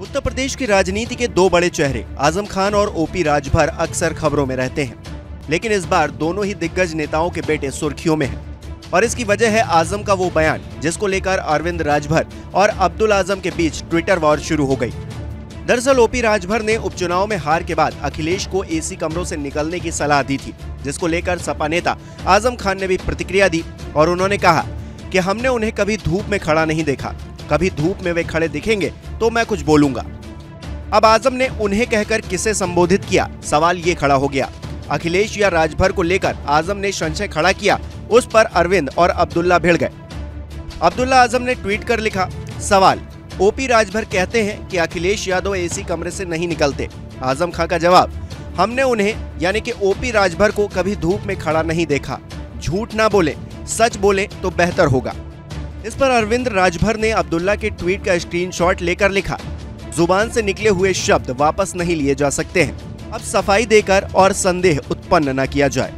उत्तर प्रदेश की राजनीति के दो बड़े चेहरे, आज़म खान और ओपी राजभर अक्सर खबरों में रहते हैं। लेकिन इस बार दोनों ही दिग्गज नेताओं के बेटे सुर्खियों में हैं। और इसकी वजह है आज़म का वो बयान, जिसको लेकर अरविंद राजभर और अब्दुल आज़म के बीच ट्विटर वॉर शुरू हो गई। दरअसल ओपी राजभर ने उपचुनाव में हार के बाद अखिलेश को एसी कमरों से निकलने की सलाह दी थी, जिसको लेकर सपा नेता आज़म खान ने भी प्रतिक्रिया दी और उन्होंने कहा कि हमने उन्हें कभी धूप में खड़ा नहीं देखा। कभी धूप में वे खड़े दिखेंगे तो मैं कुछ बोलूँगा। अब आज़म ने उन्हें कहकर किसे संबोधित किया? सवाल ये खड़ा हो गया। अखिलेश या राजभर को लेकर आज़म ने संशय खड़ा किया। उस पर अरविंद और अब्दुल्ला भिड़ गए। अब्दुल्ला आज़म ने ट्वीट कर लिखा, सवाल, ओपी राजभर कहते हैं कि अखिलेश यादव एसी कमरे से नहीं निकलते। आज़म खां का जवाब, हमने उन्हें, यानी कि ओपी राजभर को कभी धूप में खड़ा नहीं देखा। झूठ ना बोले, सच बोले तो बेहतर होगा। इस पर अरविंद राजभर ने अब्दुल्ला के ट्वीट का स्क्रीनशॉट लेकर लिखा, ज़ुबान से निकले हुए शब्द वापस नहीं लिए जा सकते हैं। अब सफ़ाई देकर और संदेह उत्पन्न न किया जाए।